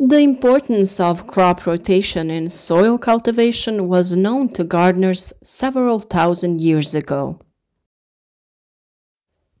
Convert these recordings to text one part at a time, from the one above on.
The importance of crop rotation in soil cultivation was known to gardeners several thousand years ago.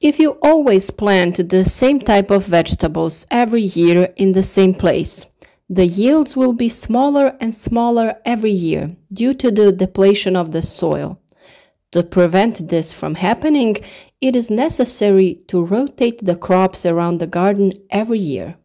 If you always plant the same type of vegetables every year in the same place, the yields will be smaller and smaller every year due to the depletion of the soil. To prevent this from happening, it is necessary to rotate the crops around the garden every year.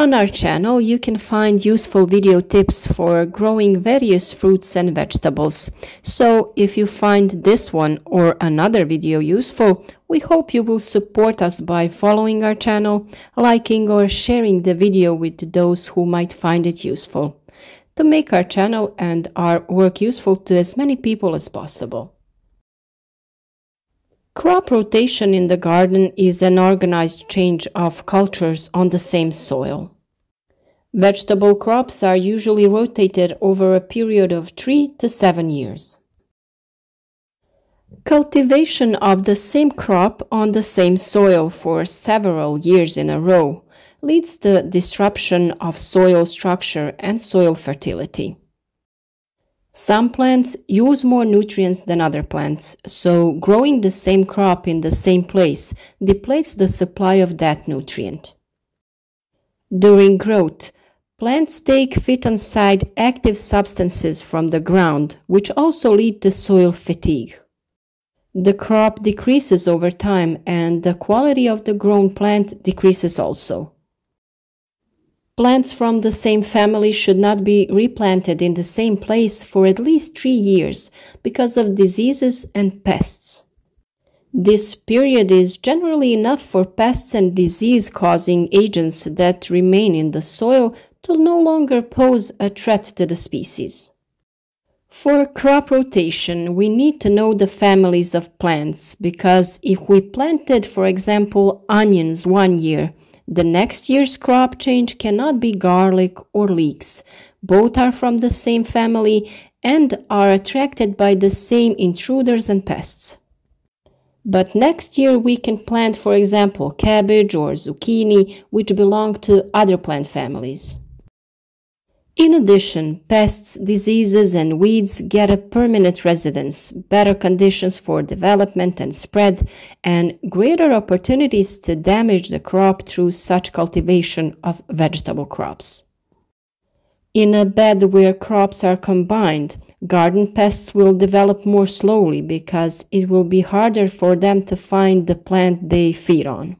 On our channel, you can find useful video tips for growing various fruits and vegetables. So if you find this one or another video useful, we hope you will support us by following our channel, liking or sharing the video with those who might find it useful to make our channel and our work useful to as many people as possible. Crop rotation in the garden is an organized change of cultures on the same soil. Vegetable crops are usually rotated over a period of 3 to 7 years. Cultivation of the same crop on the same soil for several years in a row leads to disruption of soil structure and soil fertility. Some plants use more nutrients than other plants, so growing the same crop in the same place depletes the supply of that nutrient. During growth, plants take phytoncide active substances from the ground, which also lead to soil fatigue. The crop decreases over time and the quality of the grown plant decreases also. Plants from the same family should not be replanted in the same place for at least three years because of diseases and pests. This period is generally enough for pests and disease causing agents that remain in the soil to no longer pose a threat to the species. For crop rotation, we need to know the families of plants because if we planted, for example, onions one year, the next year's crop change cannot be garlic or leeks. Both are from the same family and are attracted by the same intruders and pests. But next year we can plant, for example, cabbage or zucchini, which belong to other plant families. In addition, pests, diseases, and weeds get a permanent residence, better conditions for development and spread, and greater opportunities to damage the crop through such cultivation of vegetable crops. In a bed where crops are combined, garden pests will develop more slowly because it will be harder for them to find the plant they feed on.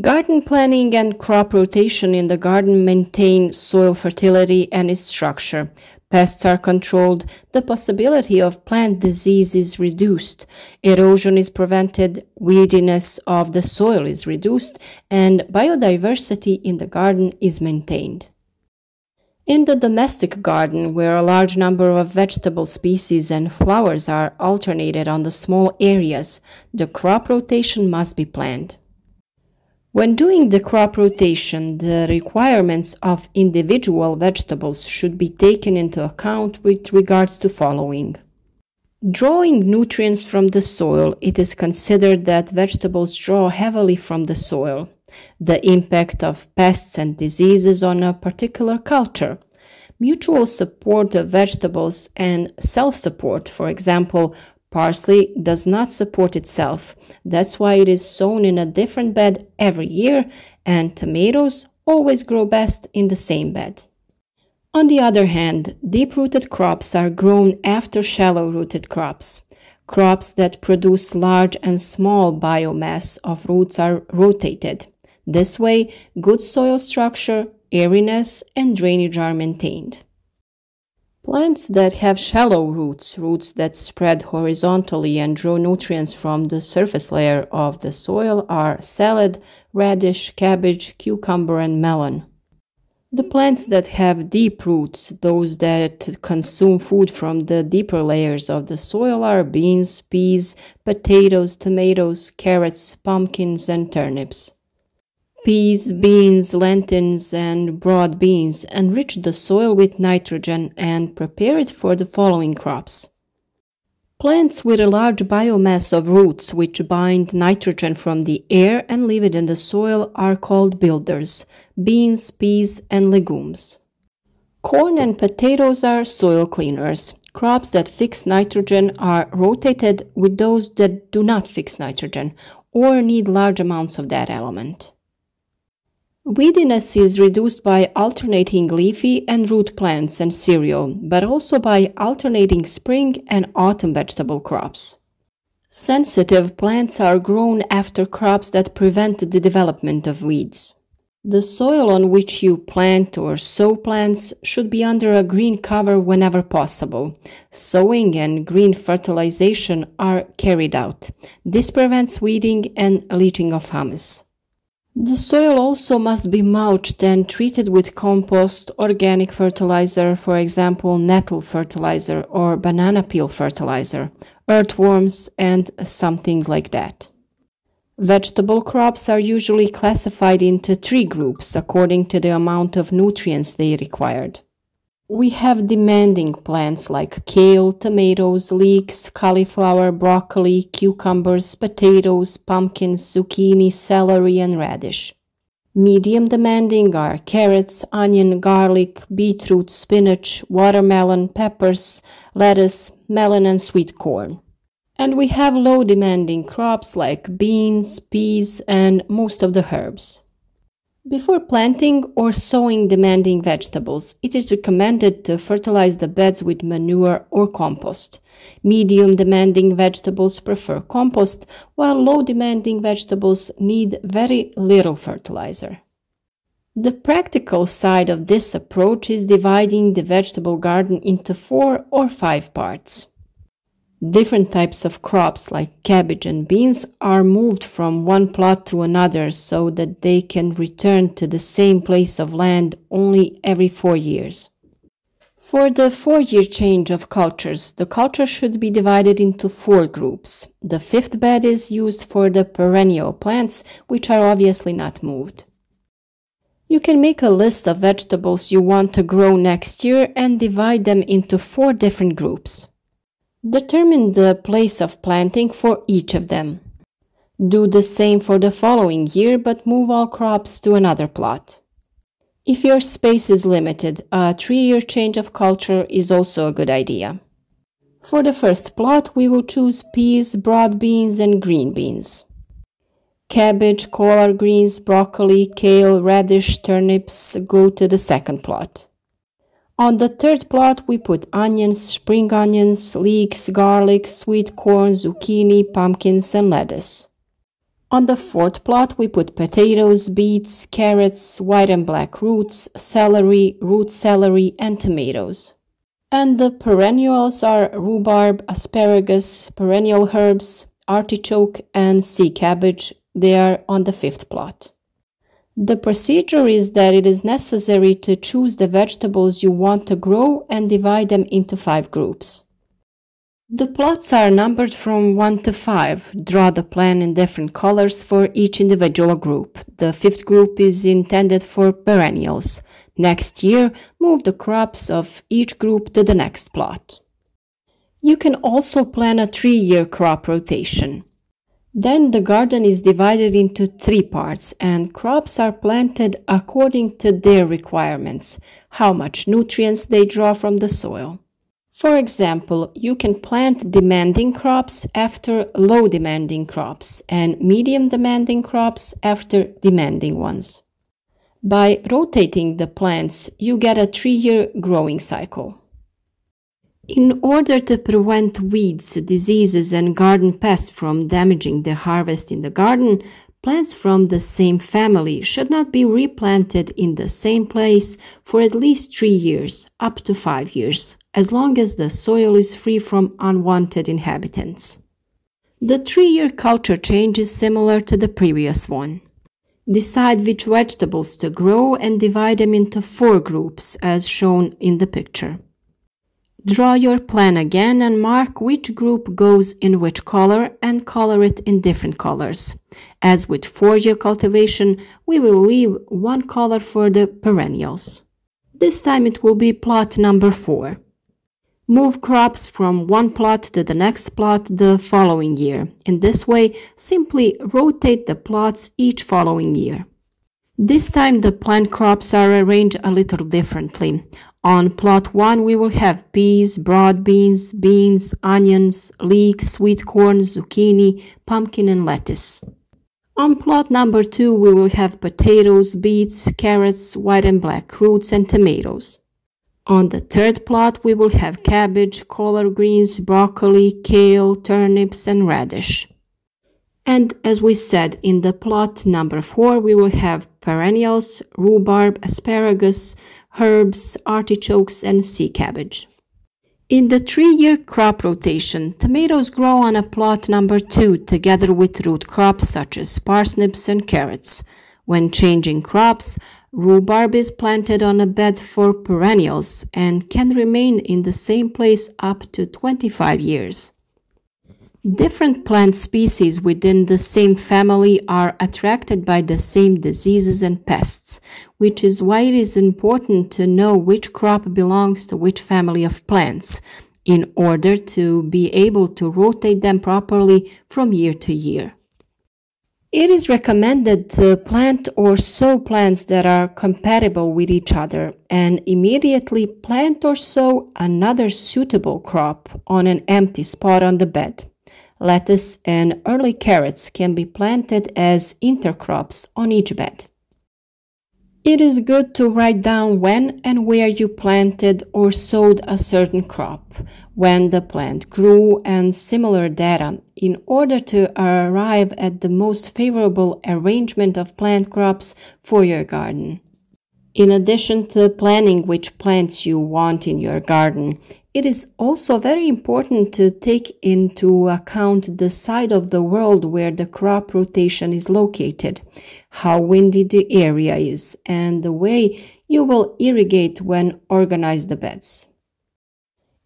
Garden planning and crop rotation in the garden maintain soil fertility and its structure. Pests are controlled, the possibility of plant disease is reduced, erosion is prevented, weediness of the soil is reduced, and biodiversity in the garden is maintained. In the domestic garden, where a large number of vegetable species and flowers are alternated on the small areas, the crop rotation must be planned. When doing the crop rotation, the requirements of individual vegetables should be taken into account with regards to following. Drawing nutrients from the soil, it is considered that vegetables draw heavily from the soil. The impact of pests and diseases on a particular culture. Mutual support of vegetables and self-support, for example, Parsley does not support itself. That's why it is sown in a different bed every year, and tomatoes always grow best in the same bed. On the other hand, deep rooted crops are grown after shallow rooted crops. Crops that produce large and small biomass of roots are rotated. This way, good soil structure, airiness, and drainage are maintained. Plants that have shallow roots, roots that spread horizontally and draw nutrients from the surface layer of the soil, are salad, radish, cabbage, cucumber, and melon. The plants that have deep roots, those that consume food from the deeper layers of the soil, are beans, peas, potatoes, tomatoes, carrots, pumpkins, and turnips. Peas, beans, lentils, and broad beans enrich the soil with nitrogen and prepare it for the following crops. Plants with a large biomass of roots which bind nitrogen from the air and leave it in the soil are called builders beans, peas, and legumes. Corn and potatoes are soil cleaners. Crops that fix nitrogen are rotated with those that do not fix nitrogen or need large amounts of that element. Weediness is reduced by alternating leafy and root plants and cereal, but also by alternating spring and autumn vegetable crops. Sensitive plants are grown after crops that prevent the development of weeds. The soil on which you plant or sow plants should be under a green cover whenever possible. Sowing and green fertilization are carried out. This prevents weeding and leaching of humus. The soil also must be mulched and treated with compost, organic fertilizer, for example, nettle fertilizer or banana peel fertilizer, earthworms, and some things like that. Vegetable crops are usually classified into three groups according to the amount of nutrients they required. We have demanding plants like kale, tomatoes, leeks, cauliflower, broccoli, cucumbers, potatoes, pumpkins, zucchini, celery, and radish. Medium demanding are carrots, onion, garlic, beetroot, spinach, watermelon, peppers, lettuce, melon, and sweet corn. And we have low demanding crops like beans, peas, and most of the herbs. Before planting or sowing demanding vegetables, it is recommended to fertilize the beds with manure or compost. Medium demanding vegetables prefer compost, while low demanding vegetables need very little fertilizer. The practical side of this approach is dividing the vegetable garden into four or five parts. Different types of crops like cabbage and beans are moved from one plot to another so that they can return to the same place of land only every four years. For the four year change of cultures, the culture should be divided into four groups. The fifth bed is used for the perennial plants, which are obviously not moved. You can make a list of vegetables you want to grow next year and divide them into four different groups. Determine the place of planting for each of them. Do the same for the following year, but move all crops to another plot. If your space is limited, a three-year change of culture is also a good idea. For the first plot, we will choose peas, broad beans, and green beans. Cabbage, collard greens, broccoli, kale, radish, turnips go to the second plot. On the third plot, we put onions, spring onions, leeks, garlic, sweet corn, zucchini, pumpkins, and lettuce. On the fourth plot, we put potatoes, beets, carrots, white and black roots, celery, root celery, and tomatoes. And the perennials are rhubarb, asparagus, perennial herbs, artichoke, and sea cabbage. They are on the fifth plot. The procedure is that it is necessary to choose the vegetables you want to grow and divide them into five groups. The plots are numbered from 1 to 5. Draw the plan in different colors for each individual group. The fifth group is intended for perennials. Next year, move the crops of each group to the next plot. You can also plan a three-year crop rotation. Then the garden is divided into three parts and crops are planted according to their requirements, how much nutrients they draw from the soil. For example, you can plant demanding crops after low demanding crops and medium demanding crops after demanding ones. By rotating the plants, you get a three year growing cycle. In order to prevent weeds, diseases, and garden pests from damaging the harvest in the garden, plants from the same family should not be replanted in the same place for at least three years, up to five years, as long as the soil is free from unwanted inhabitants. The three year culture change is similar to the previous one. Decide which vegetables to grow and divide them into four groups as shown in the picture. Draw your plan again and mark which group goes in which color and color it in different colors. As with four-year cultivation, we will leave one color for the perennials. This time it will be plot number 4. Move crops from one plot to the next plot the following year. In this way, simply rotate the plots each following year. This time the plant crops are arranged a little differently. On plot 1 we will have peas, broad beans, beans, onions, leeks, sweet corn, zucchini, pumpkin and lettuce. On plot number 2 we will have potatoes, beets, carrots, white and black roots and tomatoes. On the third plot, we will have cabbage, collard greens, broccoli, kale, turnips, and radish. And as we said in the plot number four, we will have perennials, rhubarb, asparagus, herbs, artichokes, and sea cabbage. In the three-year crop rotation, tomatoes grow on a plot number two together with root crops such as parsnips and carrots. When changing crops, Rhubarb is planted on a bed for perennials and can remain in the same place up to 25 years. Different plant species within the same family are attracted by the same diseases and pests, which is why it is important to know which crop belongs to which family of plants in order to be able to rotate them properly from year to year. It is recommended to plant or sow plants that are compatible with each other and immediately plant or sow another suitable crop on an empty spot on the bed. Lettuce and early carrots can be planted as intercrops on each bed. It is good to write down when and where you planted or sowed a certain crop, when the plant grew, and similar data in order to arrive at the most favorable arrangement of plant crops for your garden. In addition to planning which plants you want in your garden, it is also very important to take into account the side of the world where the crop rotation is located, how windy the area is, and the way you will irrigate when organize the beds.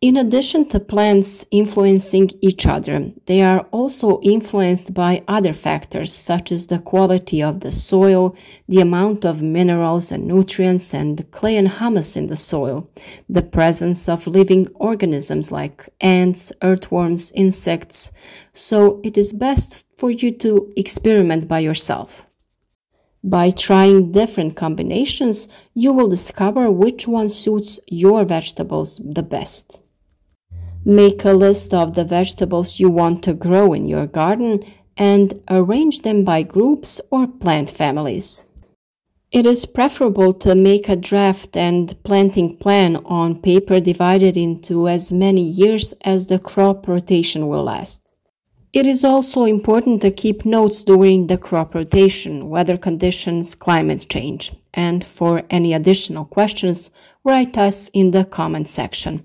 In addition to plants influencing each other, they are also influenced by other factors such as the quality of the soil, the amount of minerals and nutrients and clay and humus in the soil, the presence of living organisms like ants, earthworms, insects. So it is best for you to experiment by yourself. By trying different combinations, you will discover which one suits your vegetables the best. Make a list of the vegetables you want to grow in your garden and arrange them by groups or plant families. It is preferable to make a draft and planting plan on paper divided into as many years as the crop rotation will last. It is also important to keep notes during the crop rotation, weather conditions, climate change. And for any additional questions, write us in the comment section